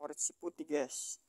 favorit si putih guys.